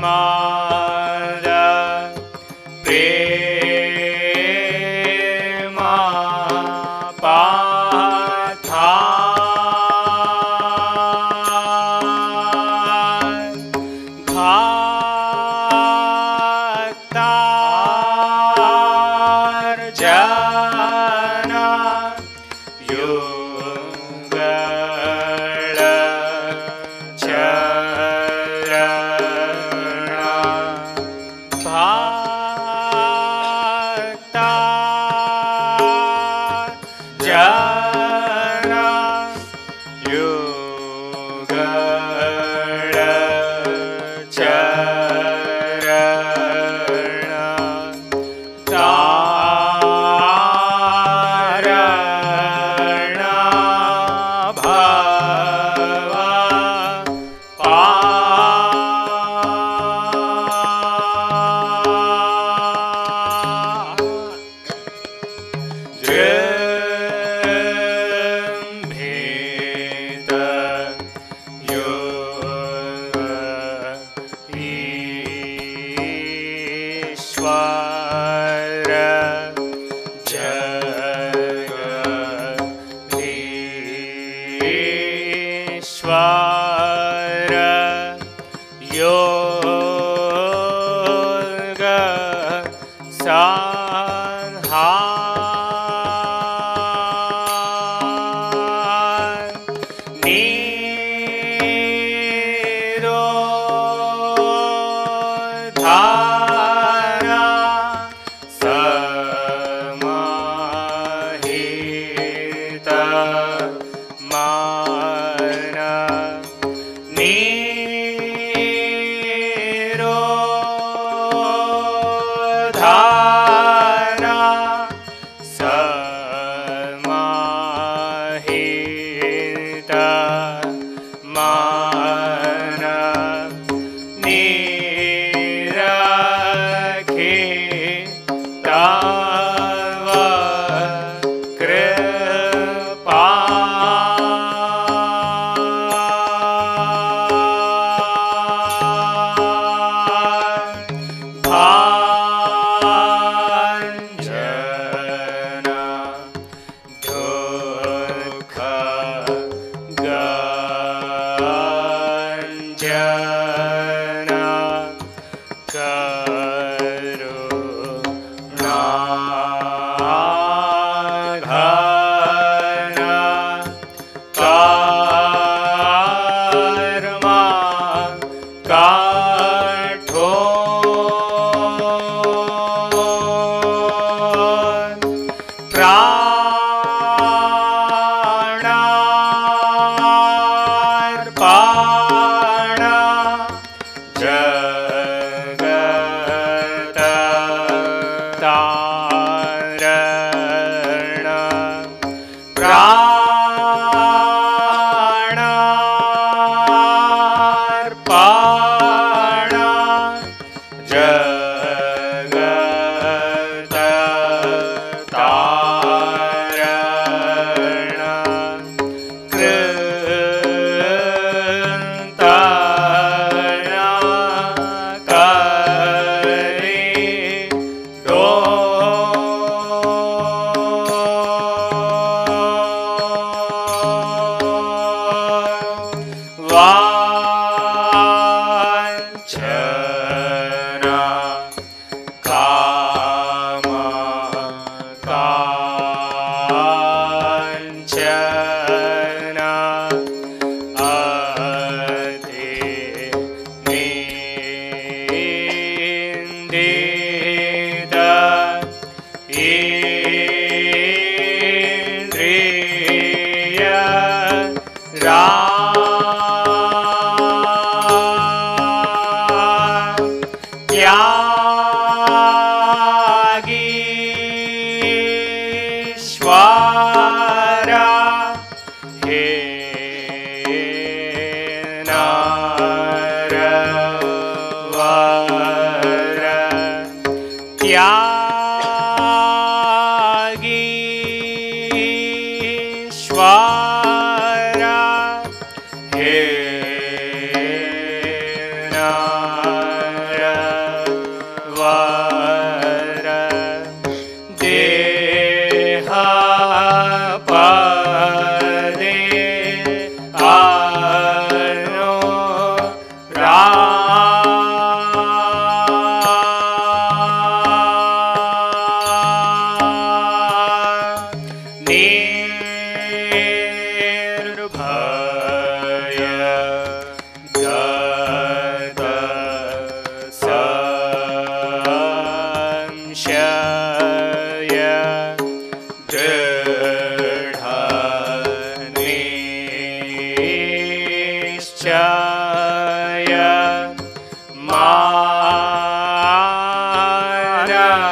Mom. China.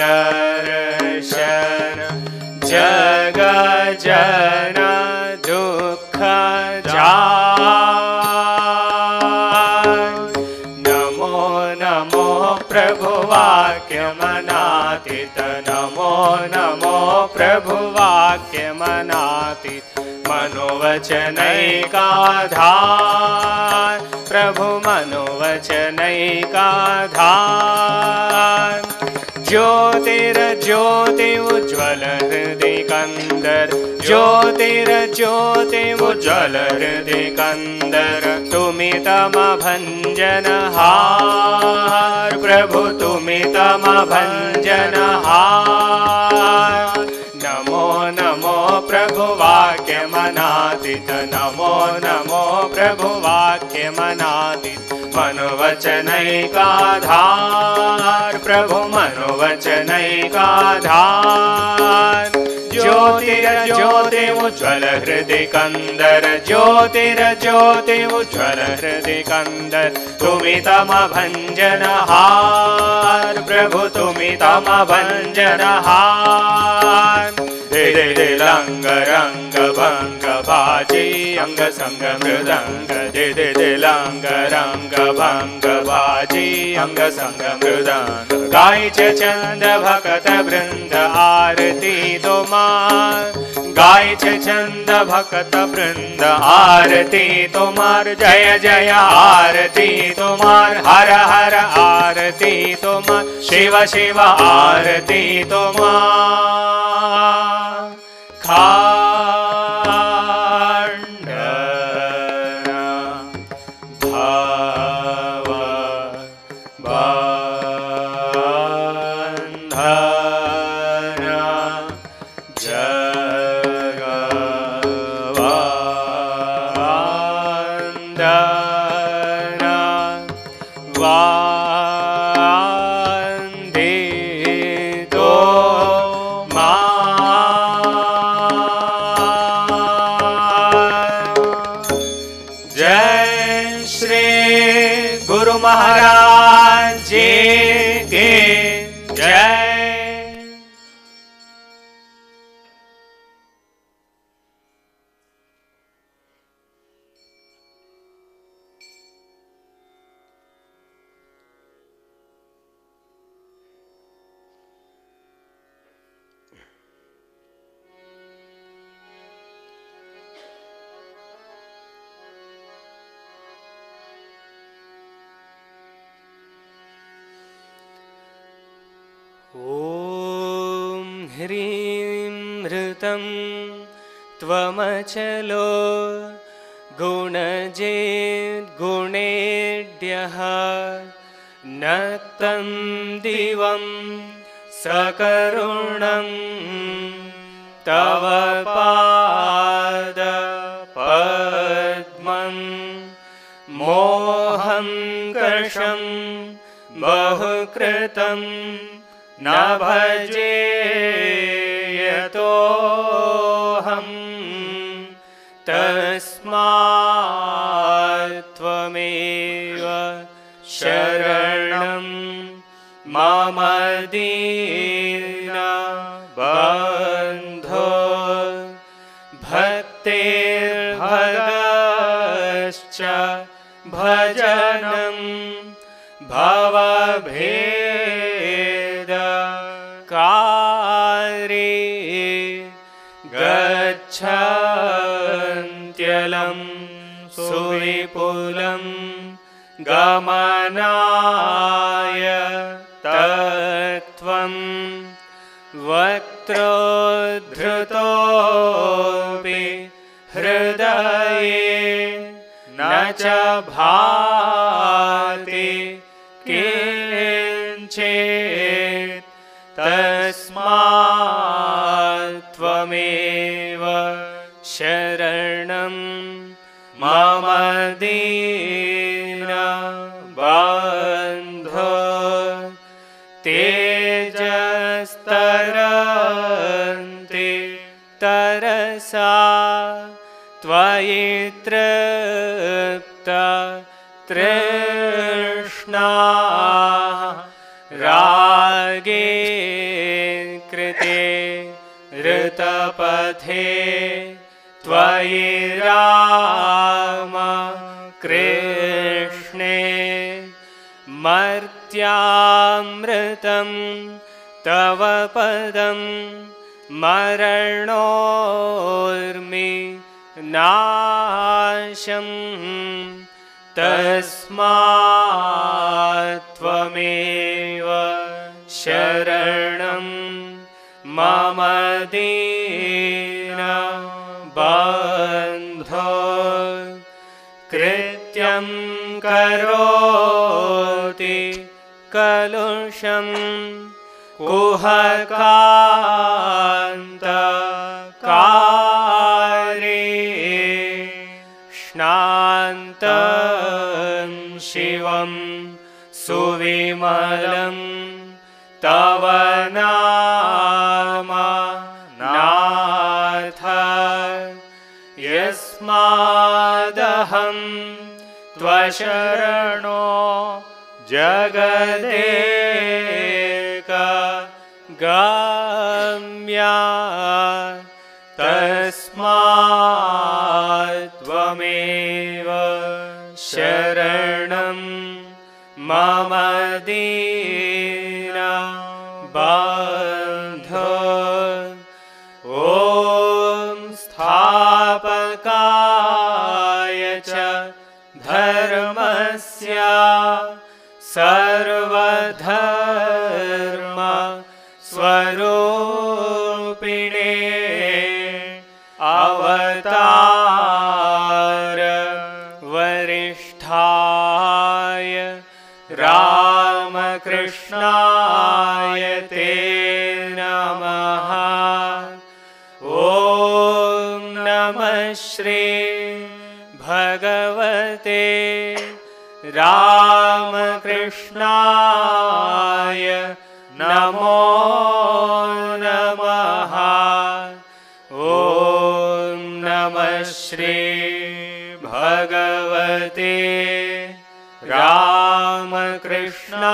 समदर्शन जग जन दुःख जा नमो नमो प्रभुवाक्यमनातीत नमो नमो प्रभुवाक्यमनातीत मनोवचनैकाधार। प्रभु मनोवचनैकाधार। ज्योतिर् ज्योति हृदिकन्दर ज्योतिर् हृदिकन्दर तुमि तमभञ्जनहार प्रभु तुमि तमभञ्जनहार नमो नमो प्रभुवाक्यमनादित नमो नमो प्रभुवाक्यमनादित मनोवचनैकाधार। प्रभु मनोवचनैकाधार। ज्योतिर्ज्योति उज्ज्वल हृदय कंदर ज्योतिर्ज्योति उज्ज्वल हृदय कंदर तुम्ही तम भंजन हार प्रभु तुम्ही तम भंजन हार दे लंग रंग भंग बाजी अंग संग मृदंग दे दे दे लंग रंग भंग बाजी अंग संग मृदंग गाय चंद भक्त वृंद आरती तोमार। गाय चंद भक्त वृंद आरती तोमार। जय जय आरती तोमार। हर हर आरती तोमार। शिव शिव आरती तोमार। Ah. ॐ ह्रीं हृतं त्वमचलो गुणजेद्गुणेड्यः न तं दिवं सकरुणं तव पादपद्मं मोहं कषं बहुकृतं न भजे यतोऽहं तस्मात् त्वमेव शरणं मम दीन सुविपुलं गमनाय तत्त्वं वक्त्रोद्धृतोऽपि हृदये न च भाति त्वयि तृप्ता तृष्णा रागे कृते ऋतपथे त्वयि राम कृष्णे मर्त्यामृतं तव पदं मरणोर्मि नाशं तस्मात् त्वमेव शरणं मम दीन बन्धो कृत्यं करोति कलुषं कुहकान्तकारे स्नान्तं शिवं सुविमलं तव नाम नाथ यस्मादहं त्वशरणो जगदेक शरणं मामदी रामकृष्णाय ते नमः। ॐ नमः श्री भगवते राम रामकृष्णाय नमो नमः। ॐ नमः श्री भगवते रामकृष्णाय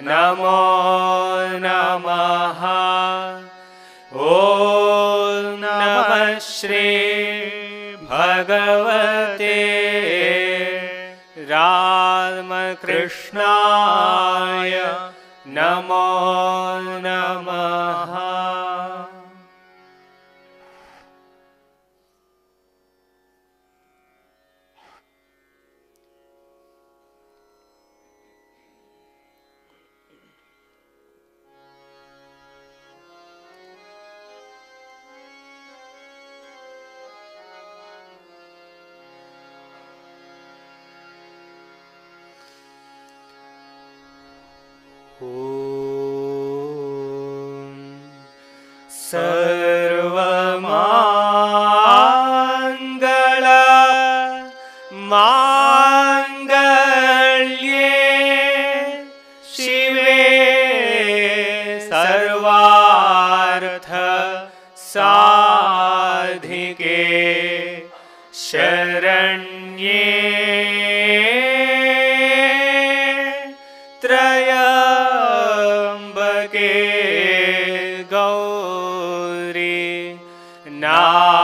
नमो नमः। ॐ नमः श्री भगवते रामकृष्णाय नमो नमः श्री ना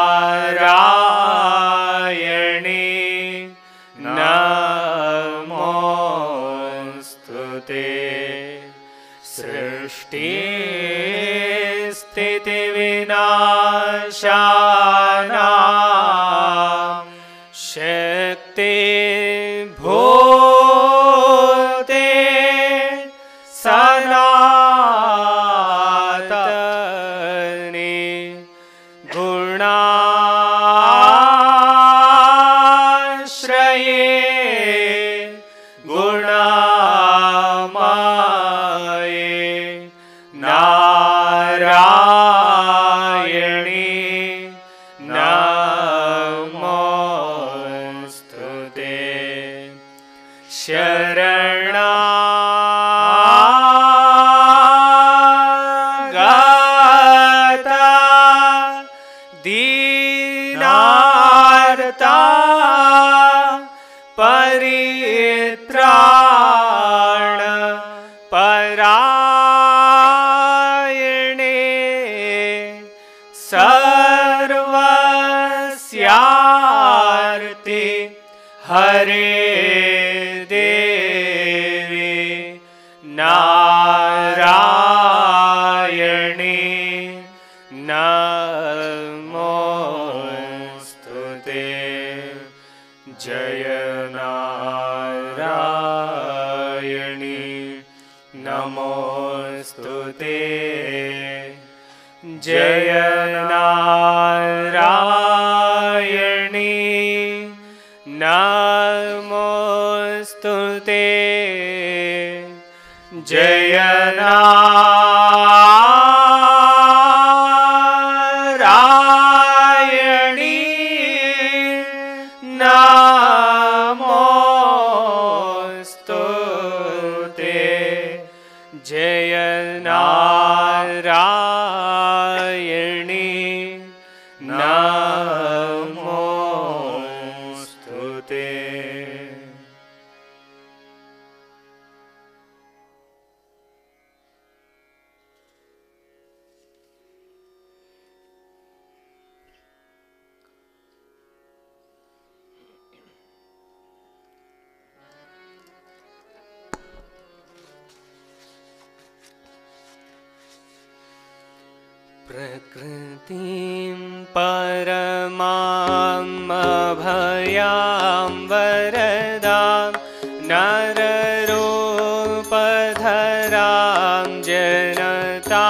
राम जनता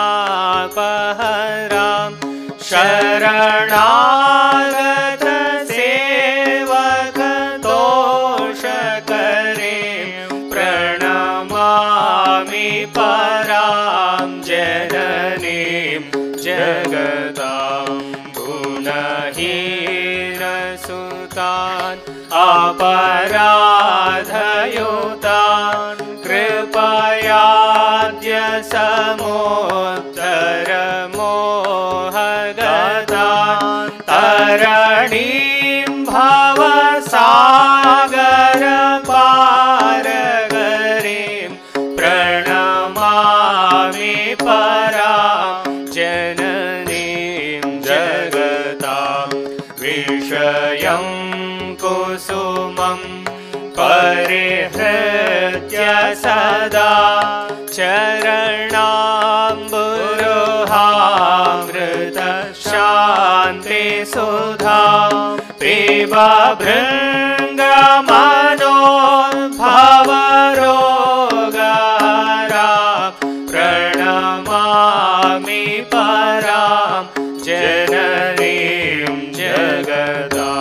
पराम शरण सेवागो शकरे प्रणमा मे पराम जननीं जगतां भुनहि अपरा भृंग मनो भवरोगारा प्रणमामि परां जननी जगदा।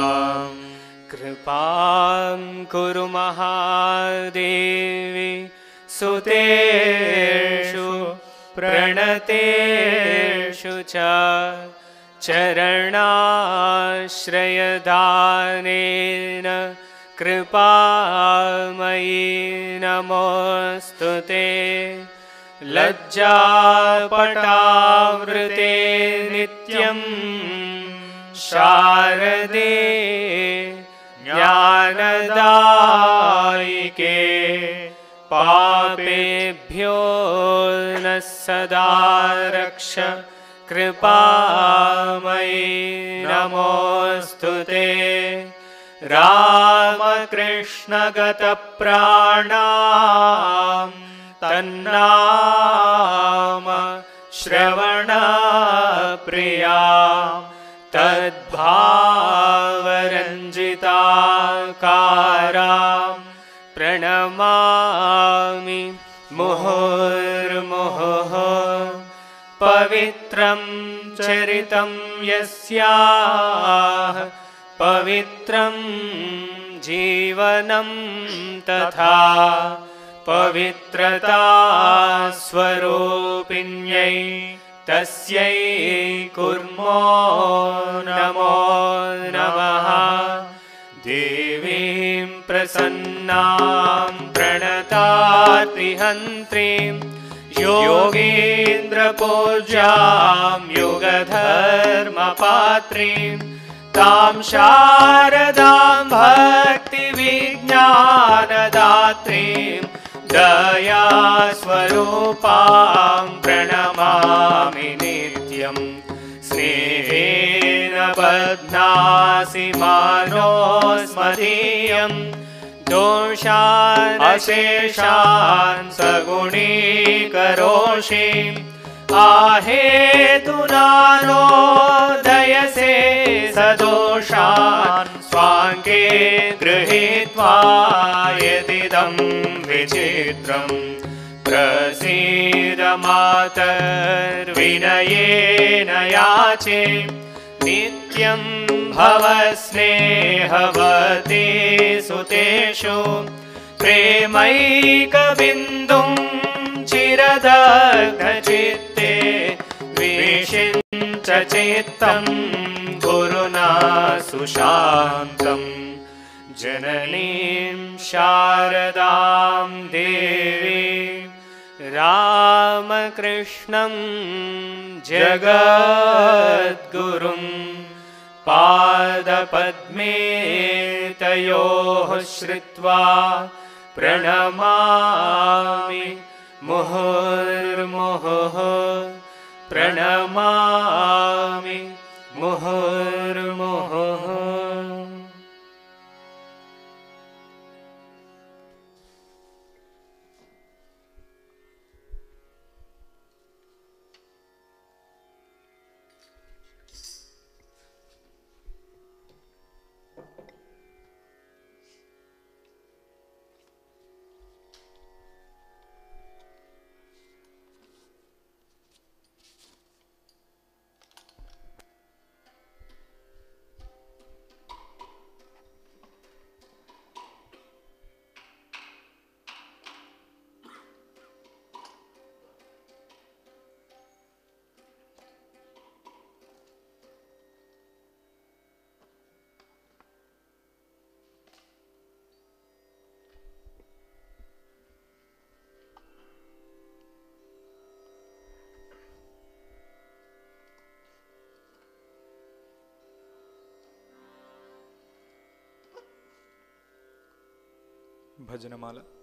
कृपां कुरु महादेवी सुतेषु प्रणतेषु च चरणाश्रयदानेन कृपामयी नमोऽस्तु ते। लज्जापटावृते नित्यं शारदे ज्ञानदायिके पापेभ्यो नः सदा रक्ष। कृपामयी नमोऽस्तु ते। रामकृष्णगतप्राणां तन्नाम श्रवणप्रिया। तद्भावरञ्जिताकारां प्रणमामि मुहुर्मुहुः। पवित्रं चरितं यस्याः पवित्रं जीवनं तथा पवित्रता स्वरूपिण्यै तस्यै कुर्मो नमो नमः। देवीं प्रसन्नां प्रणतातिहन्त्रीं योगीन्द्रपूज्यां युगधर्मपात्रीं तां शारदां भक्तिविज्ञानदात्रीं दयास्वरूपां प्रणमामि नित्यम् स्नेहेन बध्नासि मानोस्मदीयं दोषान् अशेषान् सगुणीकरोषि। आहेतुनानो दयसे सदोषान् स्वाङ्गे गृहीत्वा यदिदं विचित्रम् प्रसीद मातर्विनयेन याचे। नित्यं भव स्नेहवती सुतेषु प्रेमैकबिन्दुं चिरदग्धचित्ते विषिञ्च चित्तं गुरुना सुशान्तम्। जननीं शारदां देवी रामकृष्णं जगद्गुरुं पादपद्मे तयोः श्रुत्वा प्रणमामि मुहुर्मुहुः प्रणमामि मुहुर्मुहुः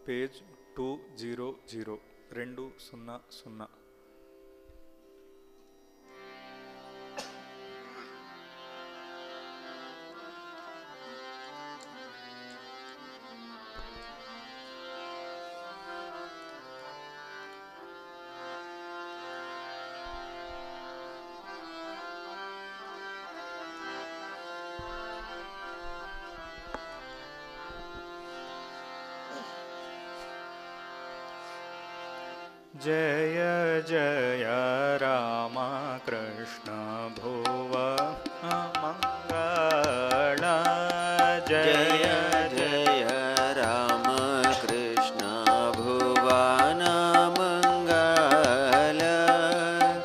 పేజ్ టూ జీరో జీరో రెండు సున్నా సున్నా. जय जय राम कृष्ण भुव मङ्गल जय जय राम कृष्ण भुवन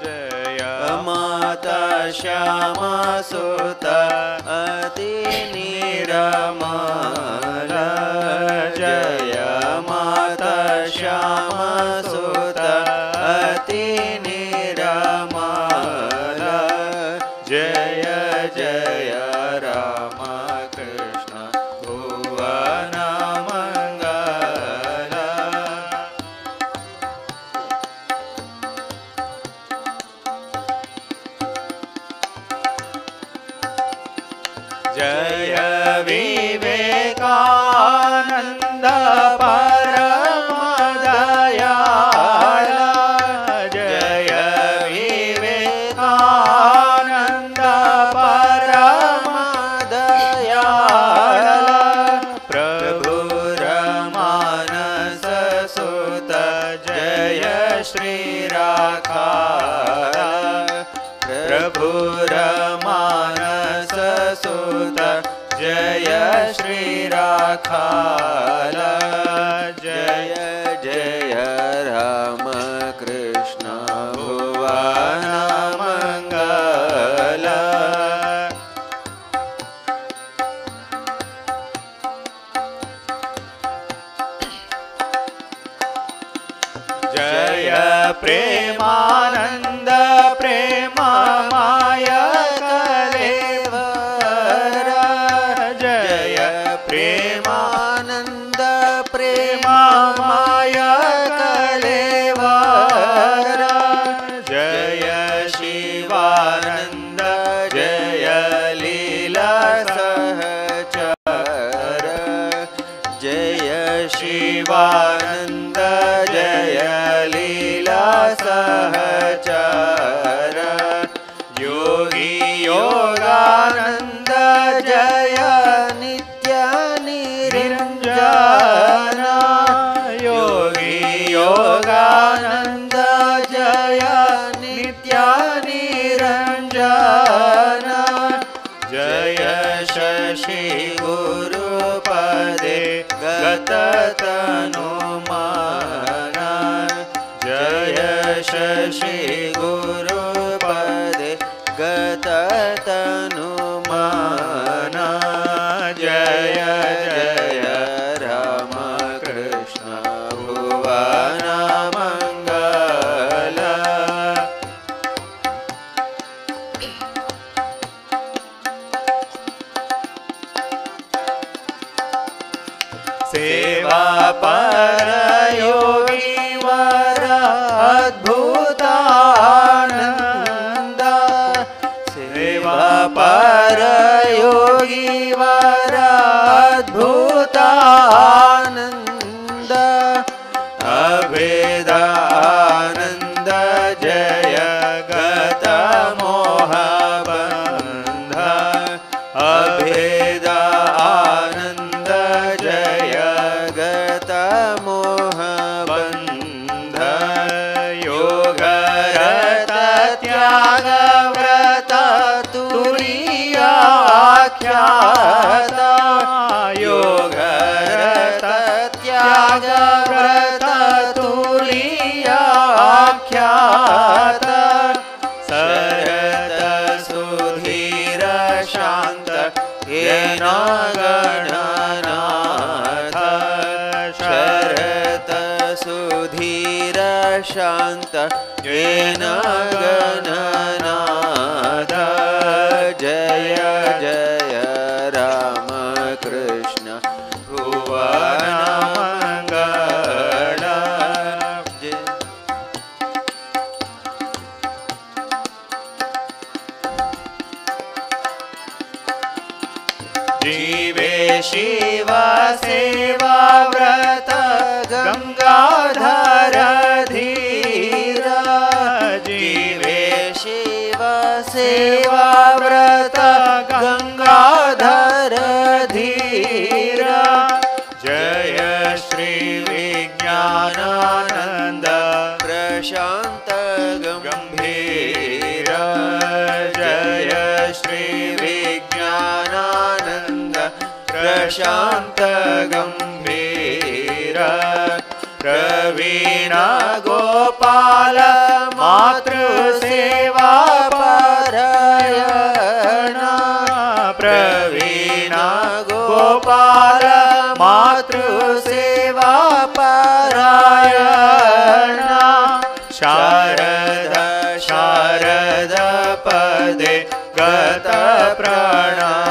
जय। माता श्यामा सुत अति निरमा। worship. योग त्याग व्रत तुलियाख्यात सरत सुधीर शांत येन गणनाथ शरत सुधीर शांत येन गणनाथ ज्ञानानन्द प्रशान्त गम्भीरा रय श्रीविज्ञानानन्द प्रशान्त गम्भीर प्रवीणा गोपाल मातृसे प्राणा।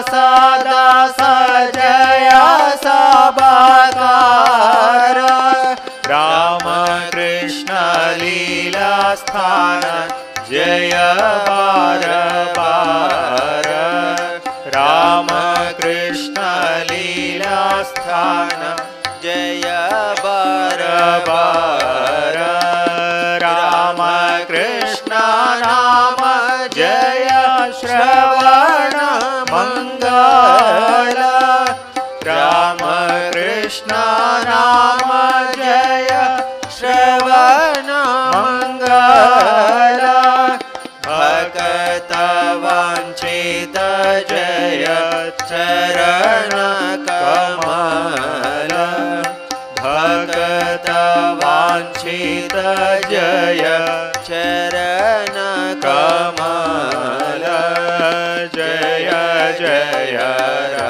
दास दास जय सबाकार राम कृष्ण लीला स्थान, जय बार कृष्ण लीला स्थान, जय बार बार। राम कृष्ण श्रवण वाञ्छित जय चरण कमल। Jaya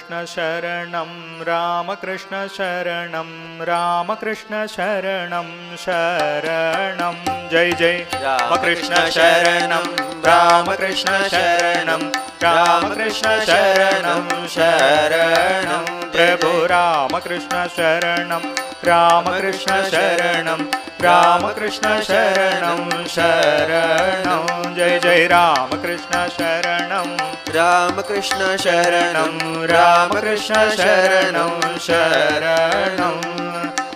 शरण, रामकृष्ण शरण रामकृष्ण शरण शरण, जय जय। रामकृष्ण शरण रामकृष्ण शरण रामकृष्ण शरण शरण। प्रभु रामकृष्ण शरण रामकृष्ण शरण रामकृष्ण शरण शरण। जय जय। रामकृष्णशरणं रामकृष्णशरणं राम रामकृष्ण शरणं। शरणं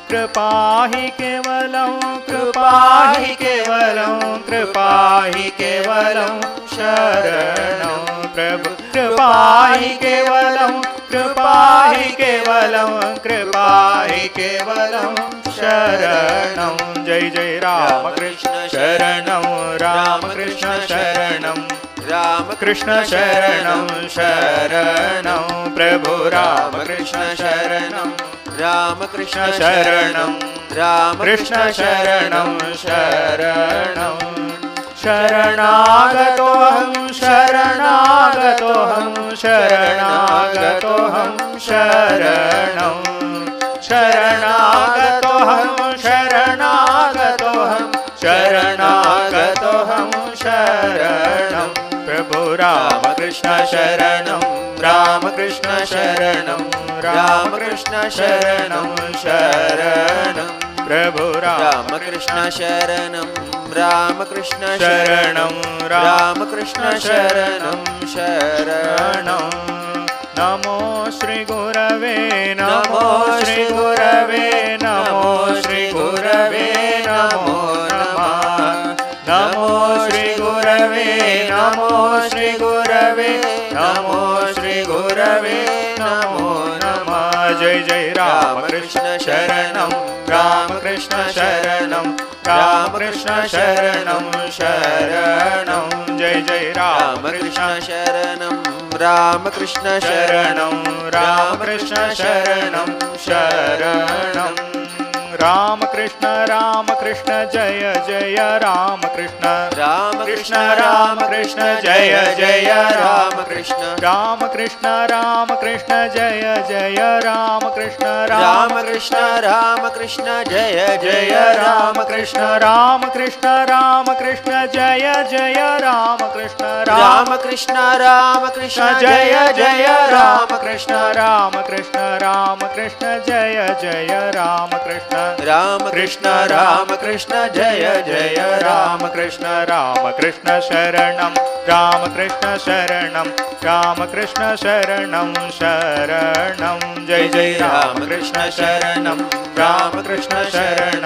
कृपा हि केवलं कृपा हि केवलं कृपा हि केवलं शरणं। प्रभु कृपा हि केवलं कृपा हि केवलं कृपा हि केवलं शरणं। जय जय रामकृष्ण शरणं रामकृष्ण शरणं। कृष्ण शरणं शरणं, प्रभु रामकृष्ण शरणं रामकृष्ण शरणं रामकृष्ण कृष्ण शरणं शरणं। शरणागतोऽहं शरणागतोऽहं शरणागतोऽहं, शरणं। शरणागतोऽहं शरणागतोऽहं शरणागतोऽहं, शरणं। प्रभु रामकृष्ण शरणं रामकृष्ण शरणं। रामकृष्ण शरणं शरणं प्रभु राम रामकृष्ण शरणं। रामकृष्ण शरणं रामकृष्ण शरणं शरणं शरणं नमो श्रीगुरवे नमो श्रीगुरवे रामकृष्ण शरणं रामकृष्ण शरणं शरणं जय जय रामकृष्ण रामकृष्ण शरणं रामकृष्ण शरणं शरणं। राम कृष्ण राम कृष्ण जय जय राम कृष्ण राम कृष्ण राम कृष्ण जय जय राम कृष्ण राम कृष्ण राम कृष्ण जय जय राम कृष्ण राम कृष्ण राम कृष्ण जय जय राम कृष्ण राम कृष्ण राम कृष्ण जय जय राम कृष्ण राम कृष्ण राम कृष्ण जय जय राम कृष्ण राम कृष्ण राम कृष्ण जय जय राम कृष्ण राम कृष्ण राम कृष्ण जय जय राम कृष्ण राम कृष्ण शरण राम कृष्ण शरण राम कृष्ण शरण शरण जय जय राम कृष्ण शरण राम कृष्ण शरण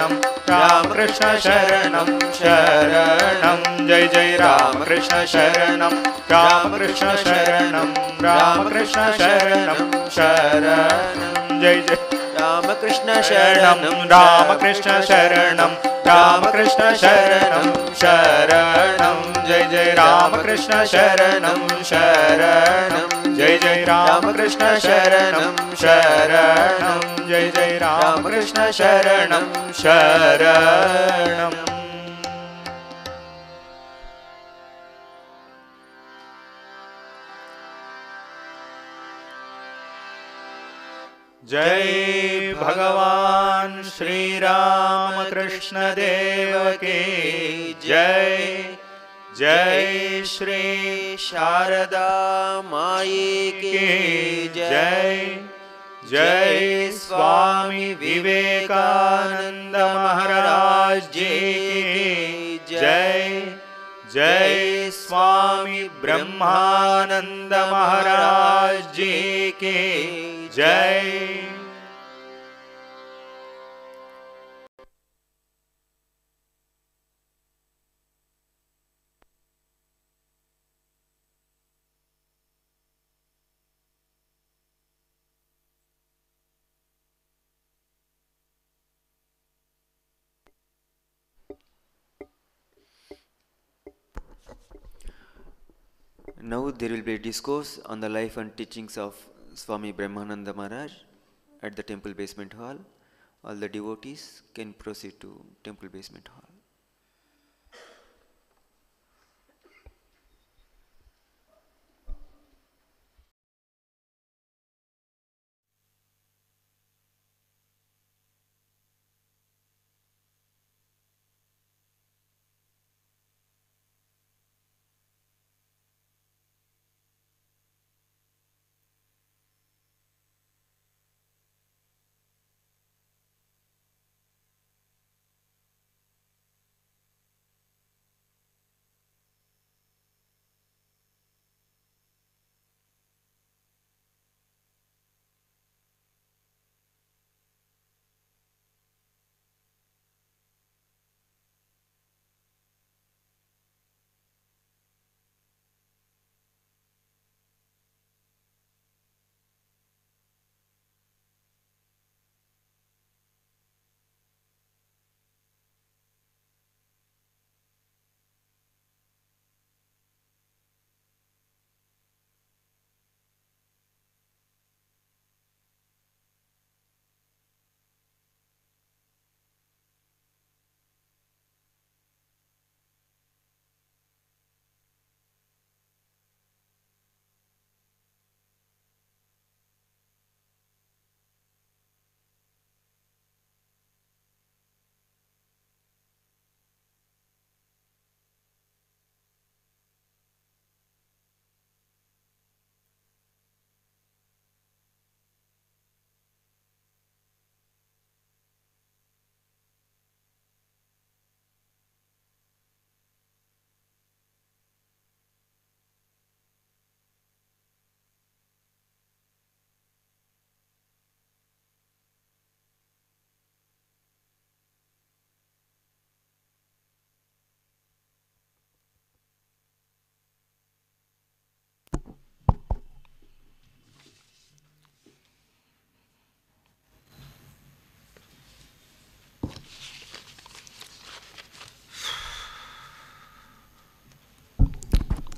राम कृष्ण शरण शरण जय जय राम कृष्ण शरण राम कृष्ण शरण राम कृष्ण शरण शरण जय जय रामकृष्ण शरणं शरणं रामकृष्ण शरणं जय जय रामकृष्ण शरणं जय जय रामकृष्ण शरणं जय जय रामकृष्ण शरणं। शरणम् जय भगवान श्री राम कृष्ण देव की जय जय श्री शारदा माई की। जय जय स्वामी विवेकानंद महाराज जी जय जय स्वामी ब्रह्मानंद महाराज जी की। जय Now there will be a discourse on the life and teachings of Swami Brahmananda Maharaj at the temple basement hall. All the devotees can proceed to temple basement hall.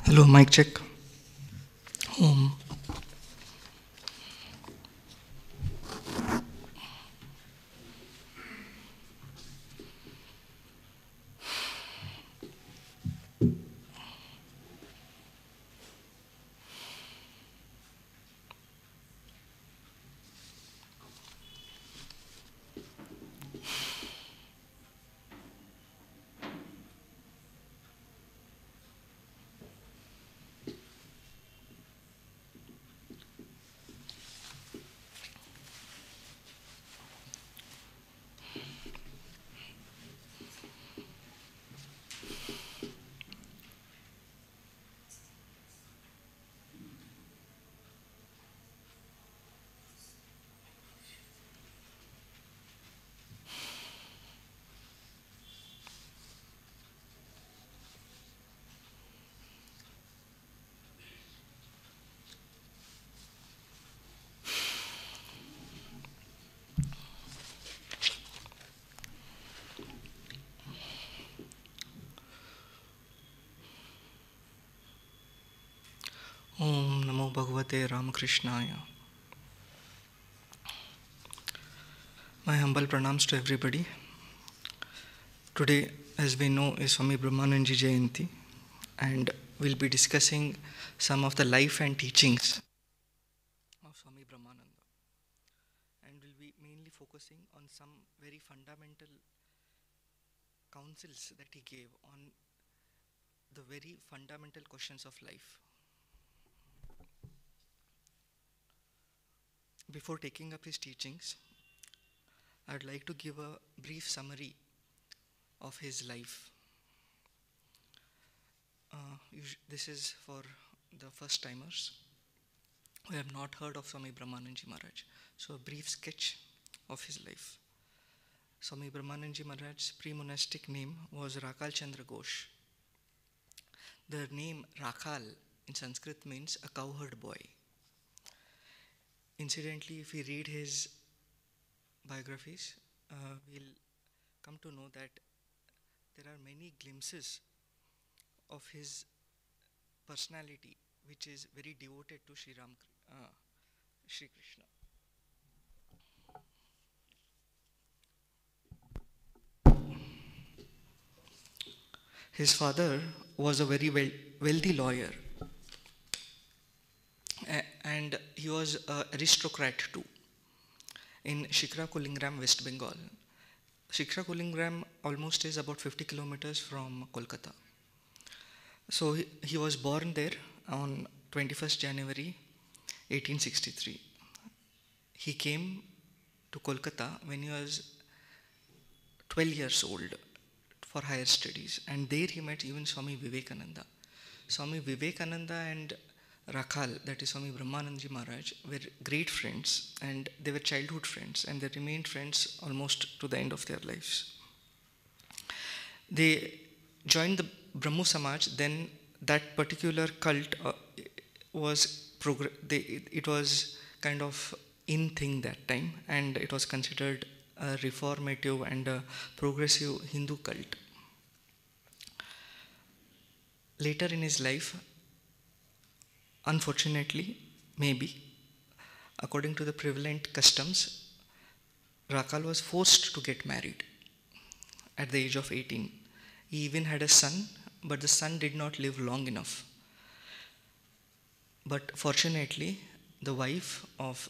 Hello, mic check. Namo Bhagavate Ramakrishnaaya. My humble pranams to everybody. Today, as we know, is Swami Brahmanandji Jayanti, and we'll be discussing some of the life and teachings of Swami Brahmananda. And we'll be mainly focusing on some very fundamental counsels that he gave on the very fundamental questions of life. Before taking up his teachings, I'd like to give a brief summary of his life. Uh, this is for the first timers who have not heard of Swami Brahmanandji Maharaj. So, a brief sketch of his life. Swami Brahmanandji Maharaj's pre monastic name was Rakhal Chandra Ghosh. The name Rakhal in Sanskrit means a cowherd boy. Incidentally, if we read his biographies, uh, we'll come to know that there are many glimpses of his personality which is very devoted to Sri Ram, uh, Sri Krishna. His father was a very wealthy lawyer and he was an aristocrat too in Shikra Kulingram, West Bengal. Shikra Kulingram almost is about 50 kilometers from Kolkata. So he, he was born there on 21st January 1863. He came to Kolkata when he was 12 years old for higher studies, and there he met even Swami Vivekananda. Swami Vivekananda and Rakhal, that is Swami Brahmanandji Maharaj, were great friends and they were childhood friends and they remained friends almost to the end of their lives. They joined the Brahmo Samaj, then that particular cult uh, was they, it, it was kind of in thing that time and it was considered a reformative and a progressive Hindu cult. Later in his life, unfortunately, maybe, according to the prevalent customs, Rakhal was forced to get married at the age of 18. He even had a son, but the son did not live long enough. But fortunately, the wife of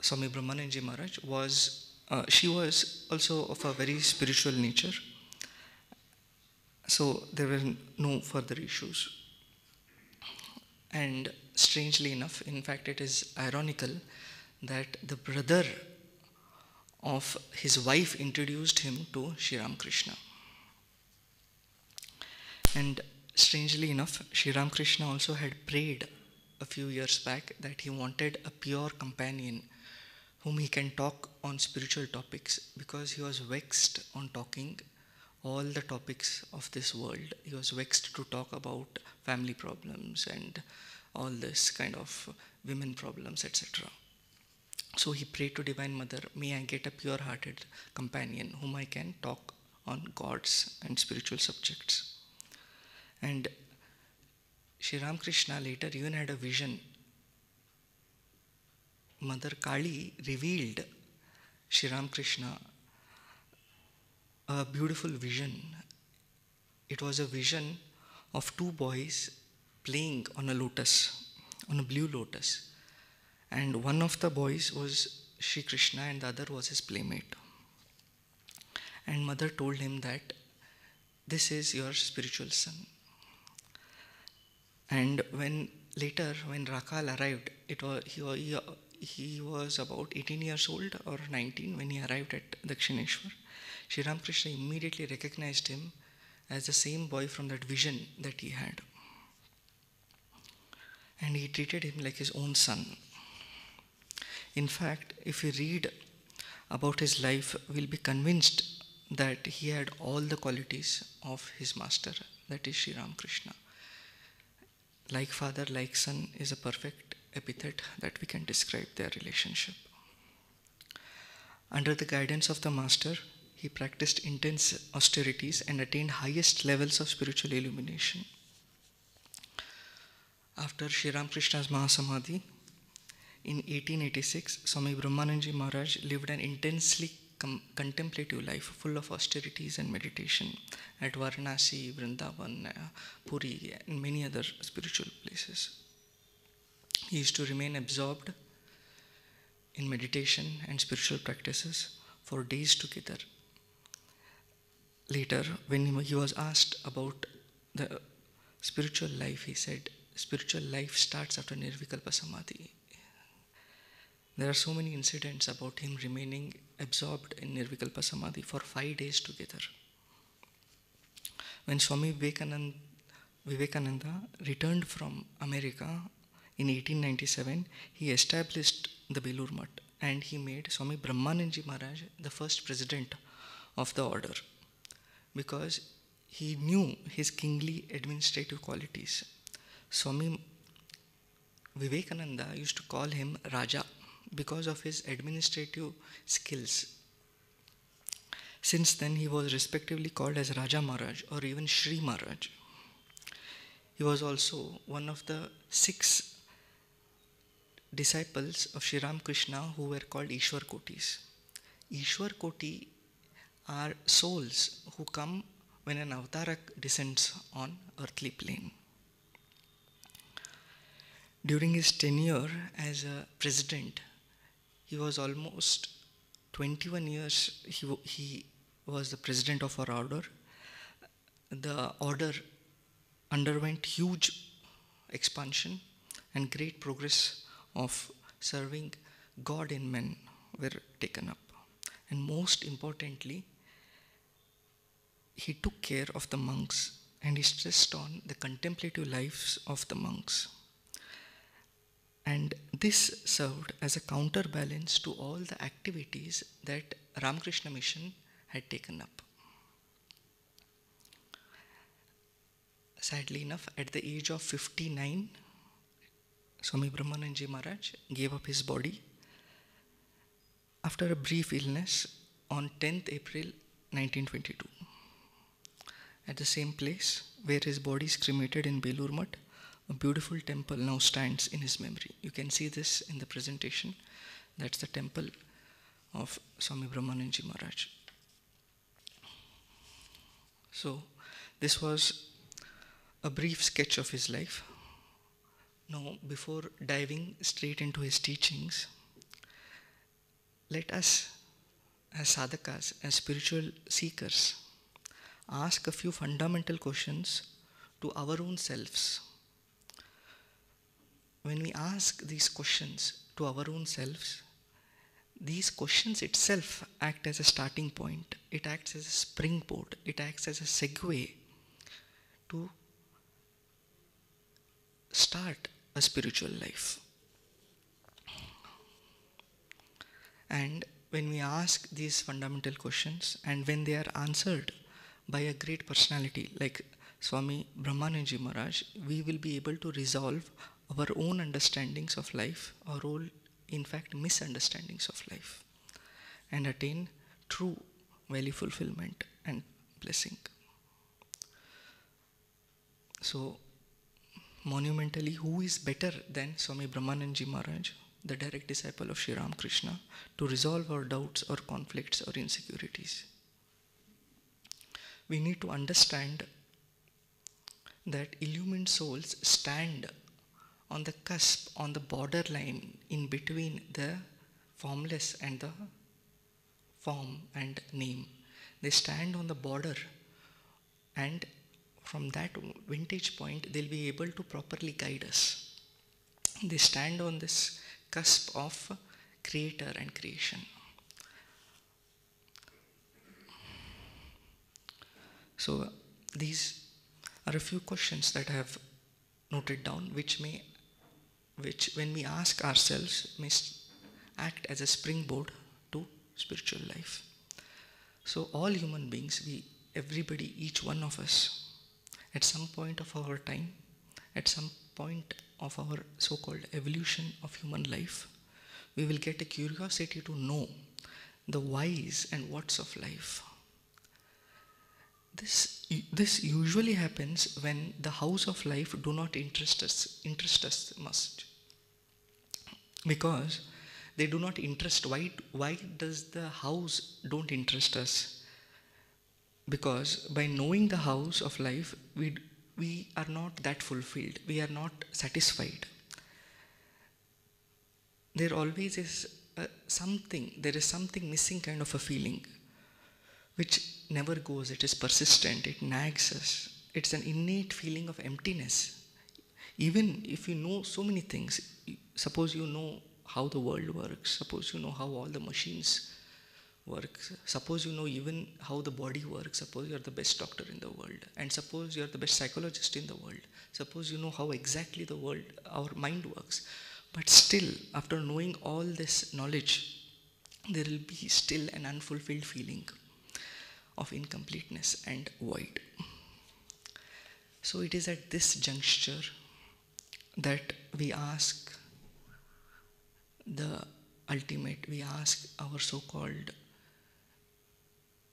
Swami Brahmanandji Maharaj was, uh, she was also of a very spiritual nature. So there were no further issues. And strangely enough, in fact, it is ironical that the brother of his wife introduced him to Sri Ramakrishna. And strangely enough, Sri Ramakrishna also had prayed a few years back that he wanted a pure companion whom he can talk on spiritual topics because he was vexed on talking all the topics of this world. He was vexed to talk about family problems and all this kind of women problems, etc. So he prayed to Divine Mother, May I get a pure hearted companion whom I can talk on gods and spiritual subjects. And Sri Ramakrishna later even had a vision. Mother Kali revealed Sri Ramakrishna a beautiful vision. It was a vision of two boys playing on a lotus, on a blue lotus. And one of the boys was Sri Krishna and the other was his playmate. And mother told him that this is your spiritual son. And when later, when Rakhal arrived, it was, he, he, he was about 18 years old or 19 when he arrived at Dakshineshwar. Sri Ramakrishna immediately recognized him as the same boy from that vision that he had. And he treated him like his own son. In fact, if we read about his life, we'll be convinced that he had all the qualities of his master, that is Sri Ramakrishna. Like father, like son is a perfect epithet that we can describe their relationship. Under the guidance of the master, he practiced intense austerities and attained highest levels of spiritual illumination. After Sri Ramakrishna's Mahasamadhi, in 1886, Swami Brahmanandji Maharaj lived an intensely contemplative life full of austerities and meditation at Varanasi, Vrindavan, uh, Puri, and many other spiritual places. He used to remain absorbed in meditation and spiritual practices for days together. Later, when he was asked about the spiritual life, he said, Spiritual life starts after Nirvikalpa Samadhi. There are so many incidents about him remaining absorbed in Nirvikalpa Samadhi for five days together. When Swami Vivekananda, Vivekananda returned from America in 1897, he established the Belur Mutt and he made Swami Brahmanandji Maharaj the first president of the order because he knew his kingly administrative qualities. Swami Vivekananda used to call him Raja because of his administrative skills. Since then, he was respectively called as Raja Maharaj or even Shri Maharaj. He was also one of the six disciples of Sri Ramakrishna who were called Ishwar Kotis. Ishwar Koti are souls who come when an avatara descends on earthly plane. During his tenure as a president, he was almost 21 years he, he was the president of our order. The order underwent huge expansion and great progress of serving God in men were taken up. And most importantly, he took care of the monks and he stressed on the contemplative lives of the monks. And this served as a counterbalance to all the activities that Ramakrishna Mission had taken up. Sadly enough, at the age of 59, Swami Brahmanandji Maharaj gave up his body after a brief illness on 10th April 1922. At the same place where his body is cremated in Belur Mutt, a beautiful temple now stands in his memory. You can see this in the presentation. That's the temple of Swami Brahmanandji Maharaj. So, this was a brief sketch of his life. Now, before diving straight into his teachings, let us, as sadhakas, as spiritual seekers, ask a few fundamental questions to our own selves. When we ask these questions to our own selves, these questions itself act as a starting point, it acts as a springboard, it acts as a segue to start a spiritual life. And when we ask these fundamental questions and when they are answered by a great personality like Swami Brahmanandji Maharaj, we will be able to resolve our own understandings of life, our own, in fact, misunderstandings of life and attain true value fulfillment and blessing. So, monumentally, who is better than Swami Brahmanandji Maharaj, the direct disciple of Sri Ramakrishna, to resolve our doubts or conflicts or insecurities? We need to understand that illumined souls stand on the cusp, on the borderline in between the formless and the form and name. They stand on the border, and from that vintage point, they'll be able to properly guide us. They stand on this cusp of creator and creation. So, these are a few questions that I have noted down, which may, which when we ask ourselves, may act as a springboard to spiritual life. So, all human beings, we, everybody, each one of us, at some point of our time, at some point of our so called evolution of human life, we will get a curiosity to know the whys and whats of life. This, this usually happens when the house of life do not interest us, interest us much. Because they do not interest. Why, why does the house don't interest us? Because by knowing the house of life, we, we are not that fulfilled. We are not satisfied. There always is a, something, there is something missing kind of a feeling which never goes, it is persistent, it nags us. It's an innate feeling of emptiness. Even if you know so many things, suppose you know how the world works, suppose you know how all the machines work, suppose you know even how the body works, suppose you're the best doctor in the world, and suppose you're the best psychologist in the world, suppose you know how exactly the world, our mind works. But still, after knowing all this knowledge, there will be still an unfulfilled feeling of incompleteness and void. So it is at this juncture that we ask the ultimate, we ask our so called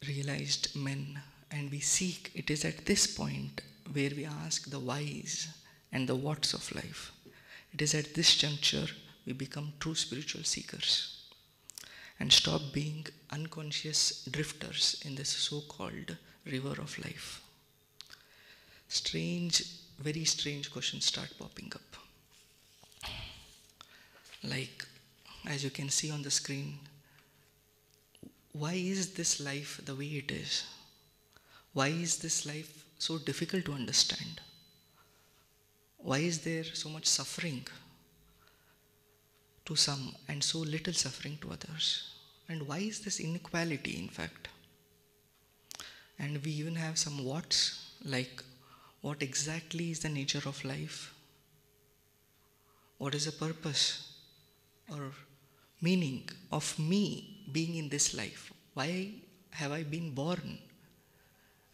realized men, and we seek, it is at this point where we ask the whys and the whats of life. It is at this juncture we become true spiritual seekers and stop being unconscious drifters in this so called river of life. Strange, very strange questions start popping up. Like, as you can see on the screen, why is this life the way it is? Why is this life so difficult to understand? Why is there so much suffering to some and so little suffering to others? And why is this inequality, in fact? And we even have some whats, like what exactly is the nature of life? What is the purpose or meaning of me being in this life? Why have I been born?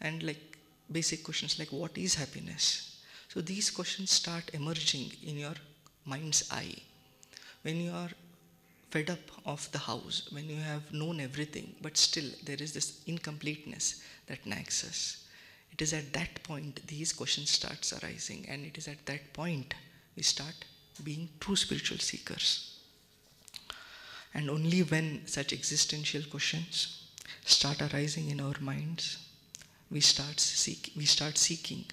And like basic questions like what is happiness? So these questions start emerging in your mind's eye. When you are fed up of the house, when you have known everything, but still there is this incompleteness that nags us. It is at that point these questions starts arising, and it is at that point we start being true spiritual seekers. And only when such existential questions start arising in our minds, we start seek we start seeking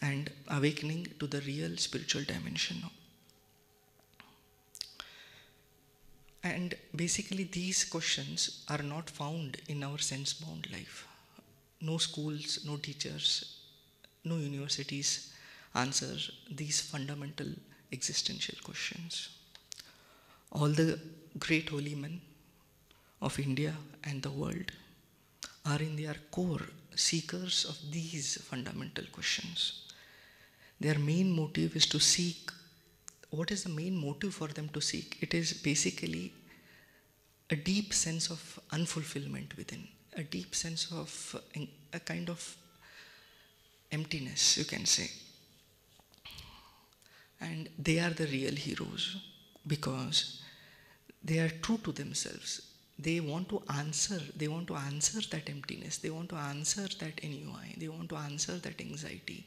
and awakening to the real spiritual dimension And basically, these questions are not found in our sense bound life. No schools, no teachers, no universities answer these fundamental existential questions. All the great holy men of India and the world are in their core seekers of these fundamental questions. Their main motive is to seek what is the main motive for them to seek? It is basically a deep sense of unfulfillment within, a deep sense of a kind of emptiness, you can say. And they are the real heroes because they are true to themselves. They want to answer, they want to answer that emptiness, they want to answer that ennui, they want to answer that anxiety.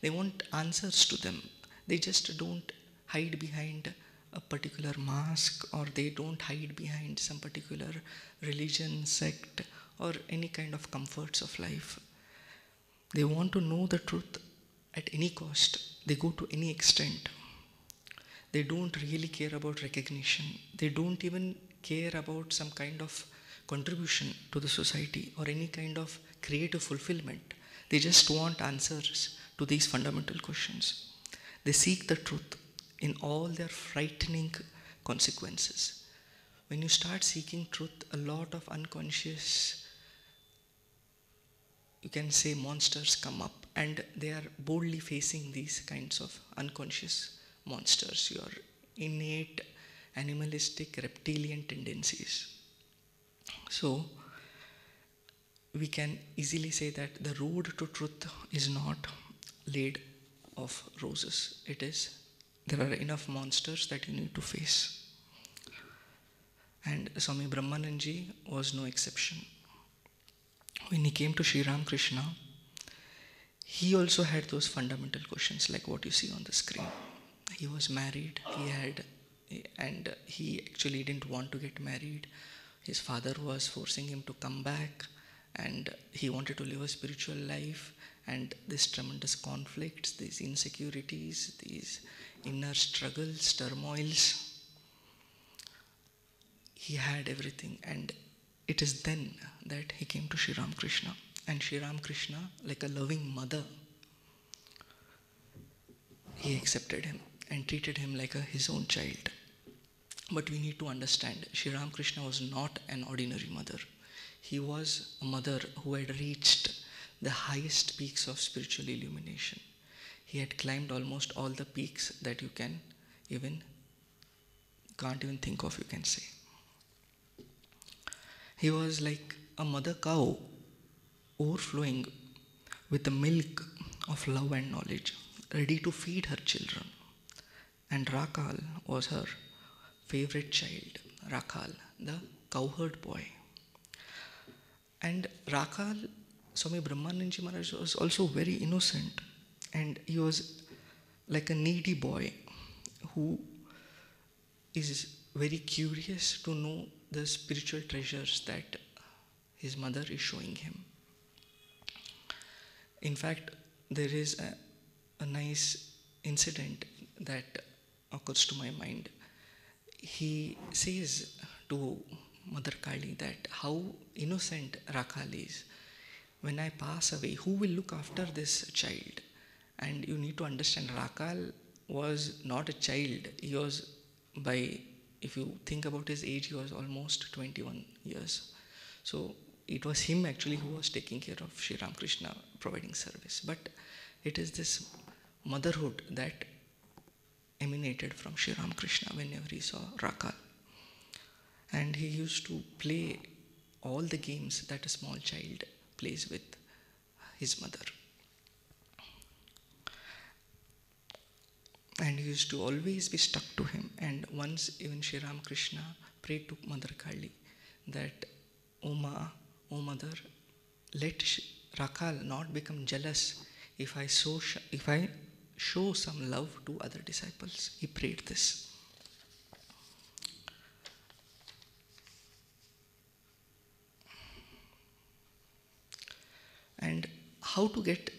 They want answers to them. They just don't hide behind a particular mask or they don't hide behind some particular religion, sect, or any kind of comforts of life. They want to know the truth at any cost. They go to any extent. They don't really care about recognition. They don't even care about some kind of contribution to the society or any kind of creative fulfillment. They just want answers to these fundamental questions. They seek the truth in all their frightening consequences. When you start seeking truth, a lot of unconscious, you can say, monsters come up and they are boldly facing these kinds of unconscious monsters, your innate animalistic reptilian tendencies. So, we can easily say that the road to truth is not laid of roses. It is, there are enough monsters that you need to face. And Swami Brahmanandji was no exception. When he came to Sri Ramakrishna, he also had those fundamental questions like what you see on the screen. He was married, he had, and he actually didn't want to get married. His father was forcing him to come back, and he wanted to live a spiritual life. And these tremendous conflicts, these insecurities, these inner struggles, turmoils, he had everything. And it is then that he came to Sri Ramakrishna. And Sri Ramakrishna, like a loving mother, he accepted him and treated him like a, his own child. But we need to understand Sri Ramakrishna was not an ordinary mother. He was a mother who had reached the highest peaks of spiritual illumination. He had climbed almost all the peaks that you can even can't even think of, you can say. He was like a mother cow overflowing with the milk of love and knowledge, ready to feed her children. And Rakhal was her favorite child, Rakhal, the cowherd boy. And Rakhal, Swami Brahmanandji Maharaj was also very innocent and he was like a needy boy who is very curious to know the spiritual treasures that his mother is showing him. In fact, there is a, a nice incident that occurs to my mind. He says to Mother Kali that how innocent Rakhal is. When I pass away, who will look after this child? And you need to understand, Rakhal was not a child. He was, by, if you think about his age, he was almost 21 years. So it was him actually who was taking care of Sri Ramakrishna, providing service. But it is this motherhood that emanated from Sri Ramakrishna whenever he saw Rakhal. And he used to play all the games that a small child plays with his mother. And he used to always be stuck to him. And once even Sri Ramakrishna prayed to Mother Kali that, O Ma, O Mother, let Rakhal not become jealous if I, so if I show some love to other disciples. He prayed this. And how to get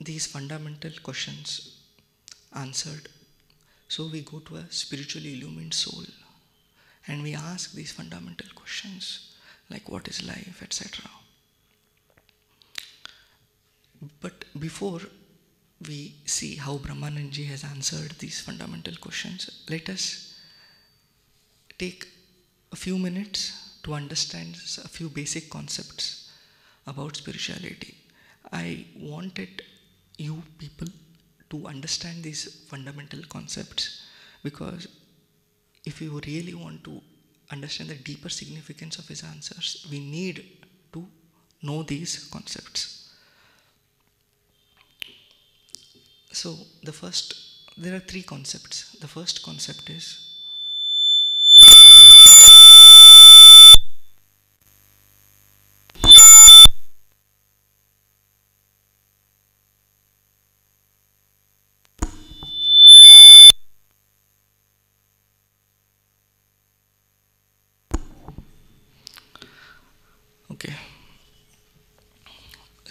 these fundamental questions answered? So we go to a spiritually illumined soul and we ask these fundamental questions like what is life, etc. But before we see how Brahmanandji has answered these fundamental questions, let us take a few minutes to understand a few basic concepts about spirituality. I wanted you people to understand these fundamental concepts because if you really want to understand the deeper significance of his answers, we need to know these concepts. So, the first, there are three concepts. The first concept is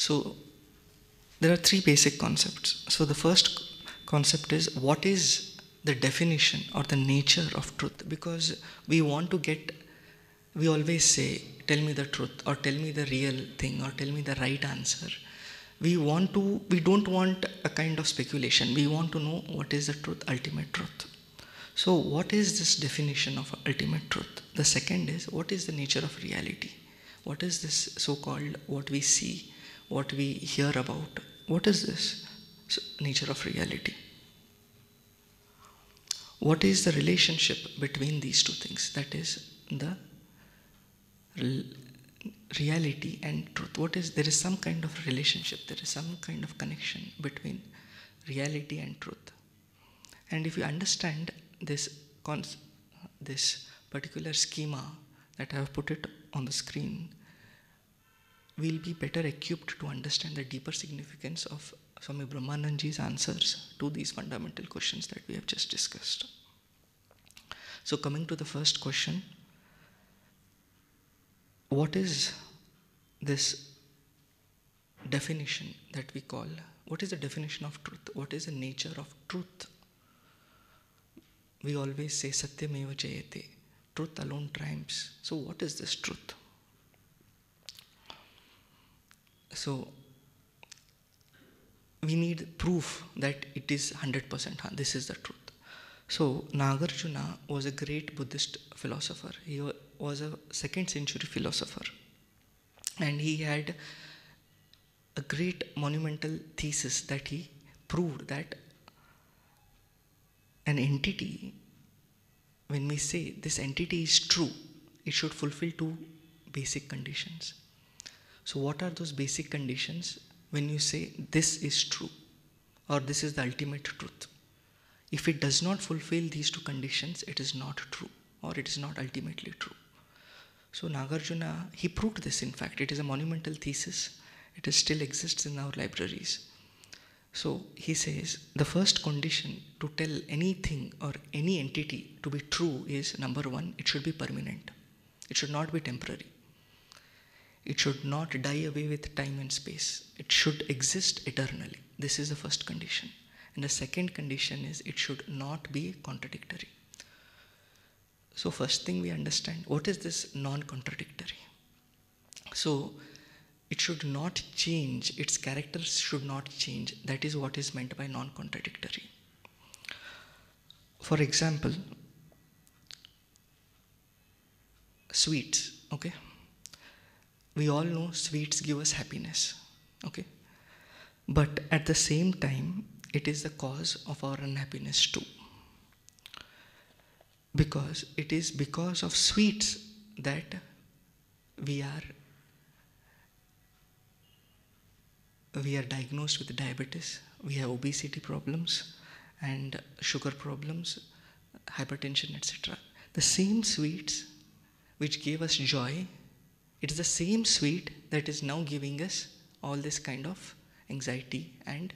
So there are three basic concepts. So the first concept is what is the definition or the nature of truth? Because we want to get, we always say, tell me the truth or tell me the real thing or tell me the right answer. We want to, we don't want a kind of speculation. We want to know what is the truth, ultimate truth. So, what is this definition of ultimate truth? The second is what is the nature of reality? What is this so called what we see, what we hear about? What is this nature of reality? What is the relationship between these two things? That is the reality and truth. What is there is some kind of relationship, there is some kind of connection between reality and truth. And if you understand this this particular schema that I have put it on the screen, we'll be better equipped to understand the deeper significance of Swami Brahmanandji's answers to these fundamental questions that we have just discussed. So, coming to the first question, what is this definition that we call? What is the definition of truth? What is the nature of truth? We always say Satyameva Jayate. Truth alone triumphs. So, what is this truth? So, we need proof that it is 100% this is the truth. So, Nagarjuna was a great Buddhist philosopher. He was a second century philosopher. And he had a great monumental thesis that he proved that an entity, when we say this entity is true, it should fulfill two basic conditions. So, what are those basic conditions when you say this is true or this is the ultimate truth? If it does not fulfill these two conditions, it is not true or it is not ultimately true. So, Nagarjuna, he proved this in fact. It is a monumental thesis, it is still exists in our libraries. So, he says the first condition to tell anything or any entity to be true is number one, it should be permanent, it should not be temporary. It should not die away with time and space. It should exist eternally. This is the first condition. And the second condition is it should not be contradictory. So, first thing we understand what is this non contradictory? So, it should not change, its characters should not change. That is what is meant by non contradictory. For example, sweets, okay? We all know sweets give us happiness okay? But at the same time it is the cause of our unhappiness too. Because it is because of sweets that we are we are diagnosed with diabetes we have obesity problems and sugar problems hypertension etc the same sweets which gave us joy it is the same sweet that is now giving us all this kind of anxiety and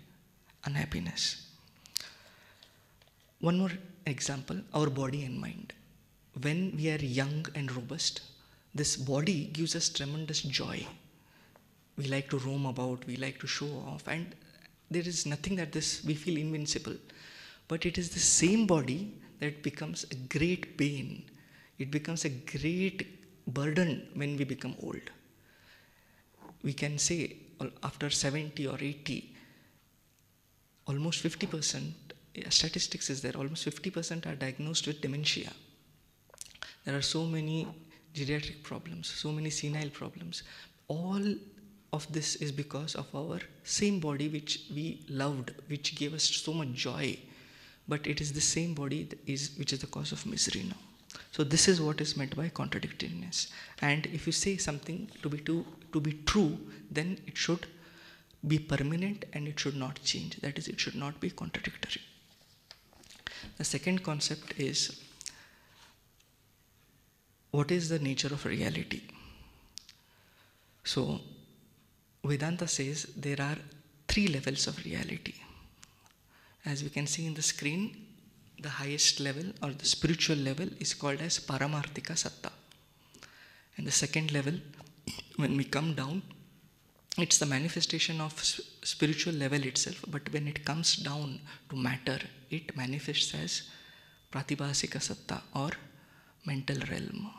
unhappiness. One more example our body and mind. When we are young and robust, this body gives us tremendous joy. We like to roam about, we like to show off, and there is nothing that this we feel invincible. But it is the same body that becomes a great pain. It becomes a great burden when we become old. We can say after 70 or 80, almost 50%, statistics is there, almost 50% are diagnosed with dementia. There are so many geriatric problems, so many senile problems. All of this is because of our same body which we loved, which gave us so much joy. But it is the same body which is the cause of misery now. So this is what is meant by contradictoriness. And if you say something to be to, to be true, then it should be permanent and it should not change. That is, it should not be contradictory. The second concept is what is the nature of reality? So Vedanta says there are three levels of reality. As we can see in the screen, the highest level or the spiritual level is called as Paramarthika Satta. And the second level, when we come down, it's the manifestation of spiritual level itself, but when it comes down to matter, it manifests as pratibhasika satta or mental realm.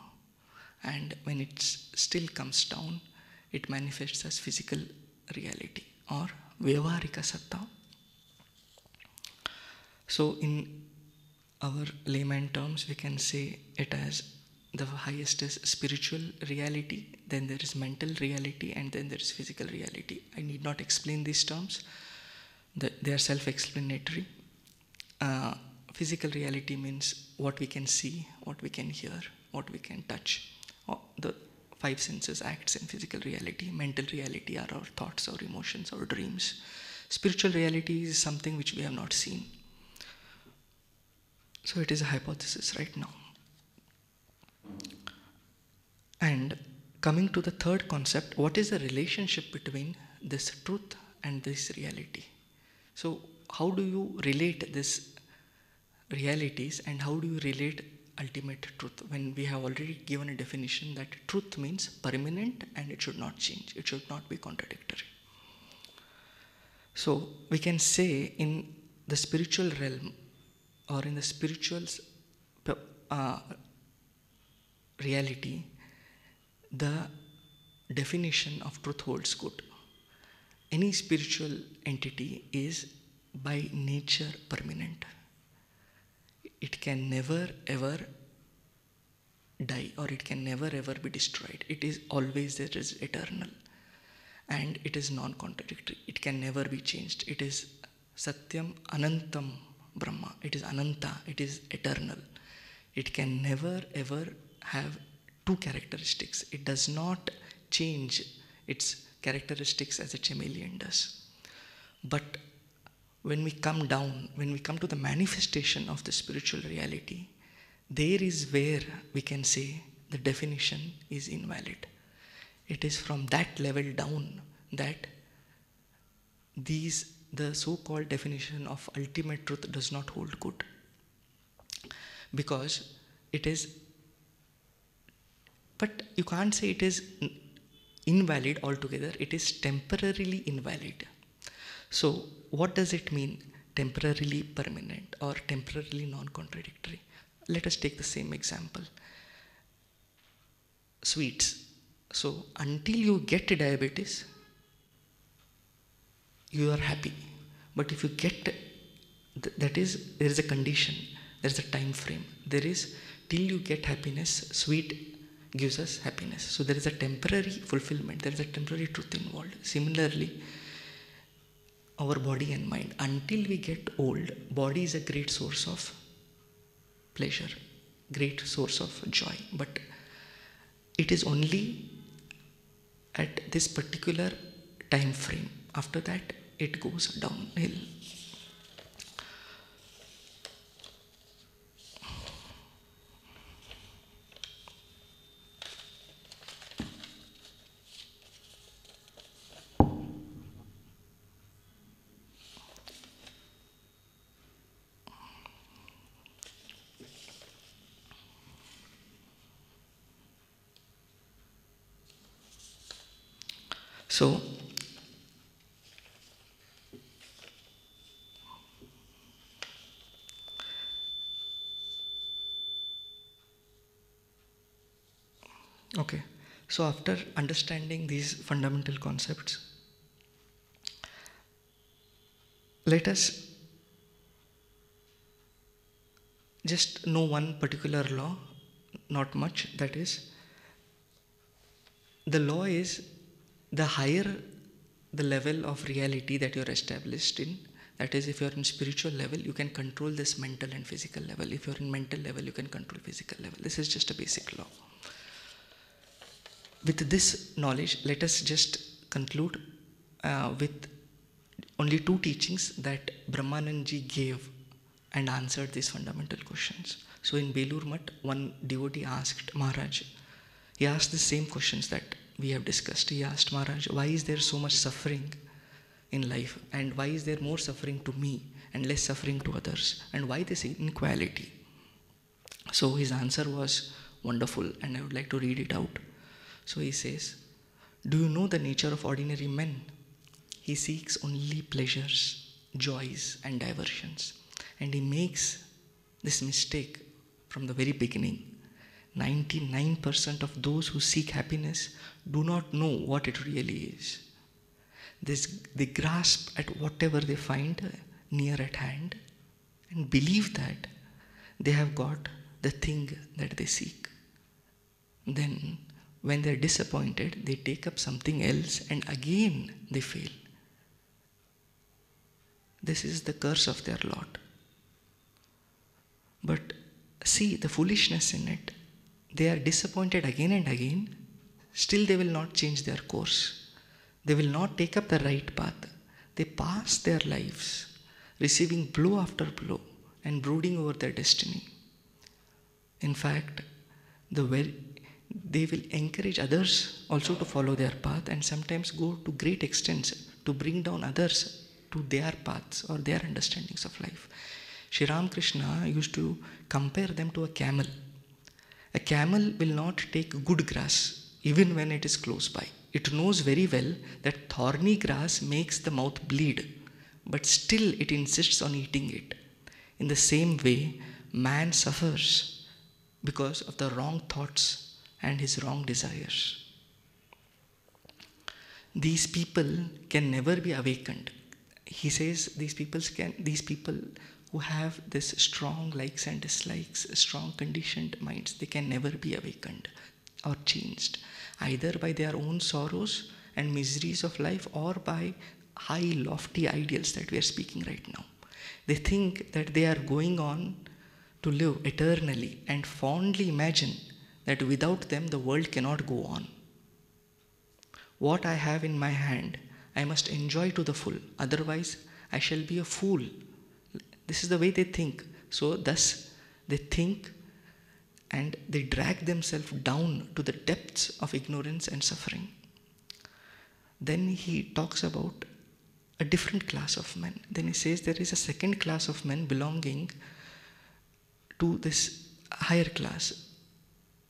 And when it still comes down, it manifests as physical reality or vyavaharika satta. So, in our layman terms, we can say it as the highest is spiritual reality, then there is mental reality, and then there is physical reality. I need not explain these terms, The- they are self explanatory. Uh, physical reality means what we can see, what we can hear, what we can touch. Or the five senses acts in physical reality. Mental reality are our thoughts, our emotions, our dreams. Spiritual reality is something which we have not seen. So it is a hypothesis right now. And coming to the third concept, what is the relationship between this truth and this reality? So, how do you relate these realities and how do you relate ultimate truth when we have already given a definition that truth means permanent and it should not change, it should not be contradictory. So, we can say in the spiritual realm or in the spiritual uh, reality, the definition of truth holds good. Any spiritual entity is by nature permanent. It can never ever die or it can never ever be destroyed. It is always there is eternal and it is non contradictory. It can never be changed. It is Satyam Anantam Brahma. It is Ananta. It is eternal. It can never ever have two characteristics. It does not change its characteristics as a chameleon does. But when we come down, when we come to the manifestation of the spiritual reality, there is where we can say the definition is invalid. It is from that level down that these the so-called definition of ultimate truth does not hold good. Because it is but you can't say it is invalid altogether. It is temporarily invalid. So what does it mean temporarily permanent or temporarily non-contradictory? Let us take the same example. Sweets. So until you get diabetes you are happy. But if you get th- that is there is a condition there is a time frame. There is till you get happiness sweet gives us happiness. So there is a temporary fulfillment there is a temporary truth involved. Similarly our body and mind until we get old body is a great source of pleasure great source of joy. But it is only at this particular time frame. After that it goes downhill. So Okay, so after understanding these fundamental concepts, let us just know one particular law, not much, that is, the law is the higher the level of reality that you're established in, that is, if you're in spiritual level, you can control this mental and physical level. If you're in mental level, you can control physical level. This is just a basic law with this knowledge, let us just conclude uh, with only two teachings that Brahmanandji gave and answered these fundamental questions. So in Belur Mutt, one devotee asked Maharaj, he asked the same questions that we have discussed. He asked Maharaj, why is there so much suffering in life and why is there more suffering to me and less suffering to others and why this inequality? So his answer was wonderful and I would like to read it out. So he says, Do you know the nature of ordinary men? He seeks only pleasures, joys, and diversions. And he makes this mistake from the very beginning. 99% of those who seek happiness do not know what it really is. This, they grasp at whatever they find near at hand and believe that they have got the thing that they seek. Then, when they're disappointed, they take up something else and again they fail. This is the curse of their lot. But see the foolishness in it. They are disappointed again and again, still they will not change their course. They will not take up the right path. They pass their lives receiving blow after blow and brooding over their destiny. In fact, the very, they will encourage others also to follow their path and sometimes go to great extents to bring down others to their paths or their understandings of life. Sri Krishna used to compare them to a camel. A camel will not take good grass even when it is close by. It knows very well that thorny grass makes the mouth bleed, but still it insists on eating it. In the same way, man suffers because of the wrong thoughts and his wrong desires. These people can never be awakened. He says these people can these people who have this strong likes and dislikes, strong conditioned minds, they can never be awakened or changed, either by their own sorrows and miseries of life or by high, lofty ideals that we are speaking right now. They think that they are going on to live eternally and fondly imagine that without them the world cannot go on. What I have in my hand, I must enjoy to the full, otherwise, I shall be a fool this is the way they think. So, thus, they think and they drag themselves down to the depths of ignorance and suffering. Then he talks about a different class of men. Then he says there is a second class of men belonging to this higher class.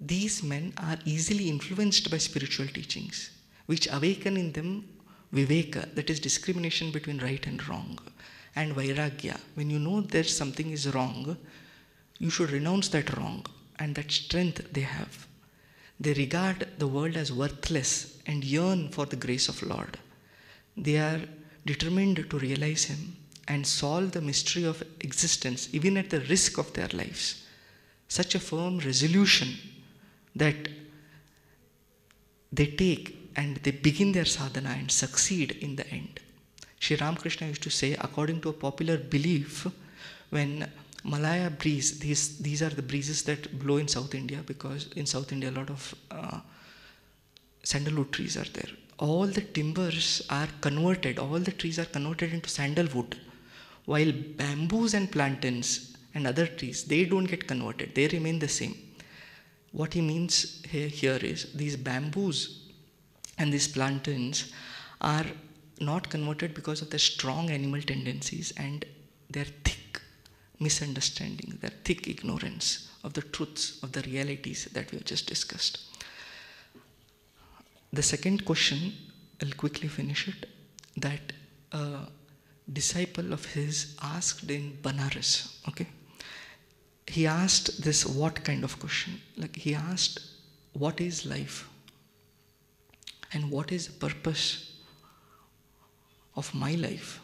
These men are easily influenced by spiritual teachings, which awaken in them viveka, that is discrimination between right and wrong and vairagya. When you know that something is wrong, you should renounce that wrong and that strength they have. They regard the world as worthless and yearn for the grace of Lord. They are determined to realize Him and solve the mystery of existence even at the risk of their lives. Such a firm resolution that they take and they begin their sadhana and succeed in the end. Sri Ramakrishna used to say, according to a popular belief, when Malaya breeze, these, these are the breezes that blow in South India because in South India a lot of uh, sandalwood trees are there. All the timbers are converted, all the trees are converted into sandalwood, while bamboos and plantains and other trees, they don't get converted, they remain the same. What he means here, is these bamboos and these plantains are not converted because of their strong animal tendencies and their thick misunderstanding, their thick ignorance of the truths, of the realities that we have just discussed. The second question, I'll quickly finish it, that a disciple of his asked in Banaras, okay? He asked this what kind of question? Like he asked, what is life? And what is the purpose of my life,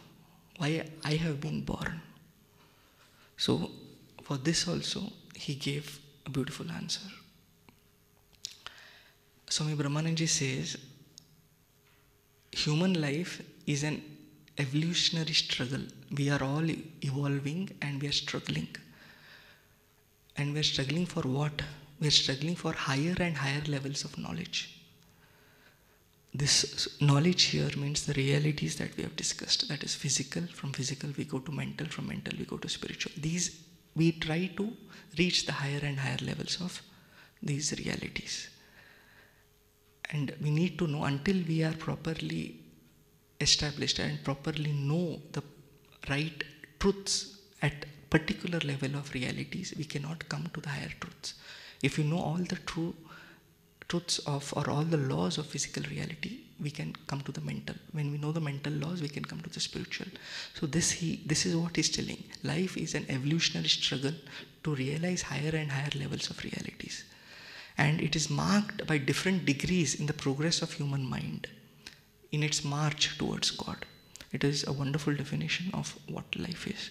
why I have been born. So, for this also, he gave a beautiful answer. Swami Brahmanandji says, human life is an evolutionary struggle. We are all evolving and we are struggling. And we are struggling for what? We are struggling for higher and higher levels of knowledge. This knowledge here means the realities that we have discussed. That is physical. From physical we go to mental. From mental we go to spiritual. These we try to reach the higher and higher levels of these realities. And we need to know until we are properly established and properly know the right truths at particular level of realities we cannot come to the higher truths if you know all the true truths of or all the laws of physical reality, we can come to the mental. When we know the mental laws, we can come to the spiritual. So this he this is what he's telling. Life is an evolutionary struggle to realize higher and higher levels of realities. And it is marked by different degrees in the progress of human mind in its march towards God. It is a wonderful definition of what life is.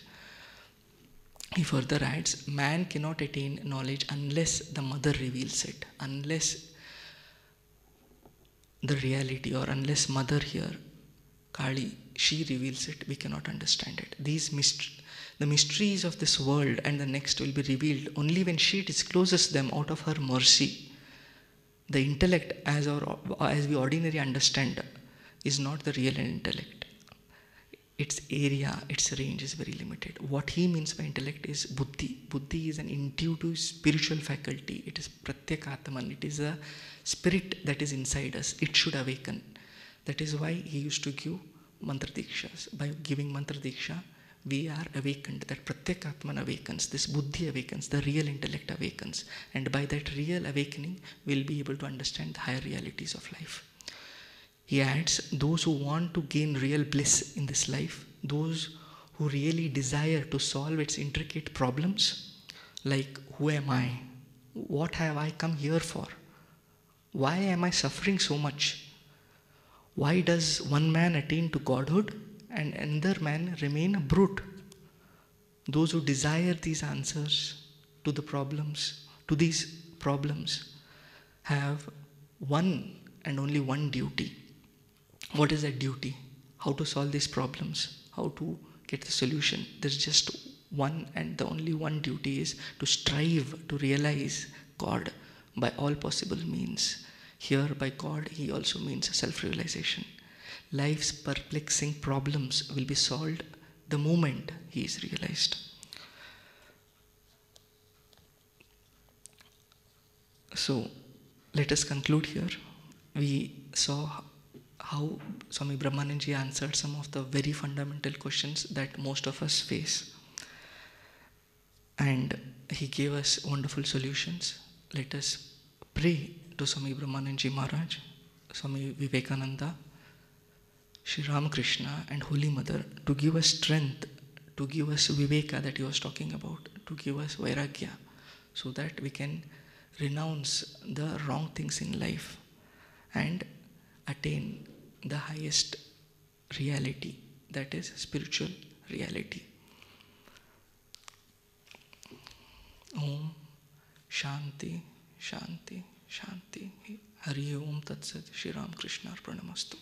He further adds, man cannot attain knowledge unless the mother reveals it, unless the reality or unless mother here, Kali, she reveals it, we cannot understand it. These myst- the mysteries of this world and the next will be revealed only when she discloses them out of her mercy. The intellect, as, our, as we ordinarily understand, is not the real intellect. Its area, its range is very limited. What he means by intellect is buddhi. Buddhi is an intuitive spiritual faculty. It is pratyakatman. It is a spirit that is inside us. It should awaken. That is why he used to give mantra dikshas. By giving mantra diksha, we are awakened. That pratyakatman awakens. This buddhi awakens. The real intellect awakens. And by that real awakening, we'll be able to understand the higher realities of life. He adds, those who want to gain real bliss in this life, those who really desire to solve its intricate problems, like who am I? What have I come here for? Why am I suffering so much? Why does one man attain to godhood and another man remain a brute? Those who desire these answers to the problems, to these problems, have one and only one duty what is that duty? How to solve these problems? How to get the solution? There's just one and the only one duty is to strive to realize God by all possible means. Here, by God, he also means self realization. Life's perplexing problems will be solved the moment he is realized. So, let us conclude here. We saw how Swami Brahmanandji answered some of the very fundamental questions that most of us face. And he gave us wonderful solutions. Let us pray to Swami Brahmanandji Maharaj, Swami Vivekananda, Sri Ramakrishna, and Holy Mother to give us strength, to give us Viveka that he was talking about, to give us Vairagya, so that we can renounce the wrong things in life and attain the highest reality, that is spiritual reality. Om Shanti Shanti Shanti Hari Om Tat Sat Shri Ram Krishna Arpanamastu.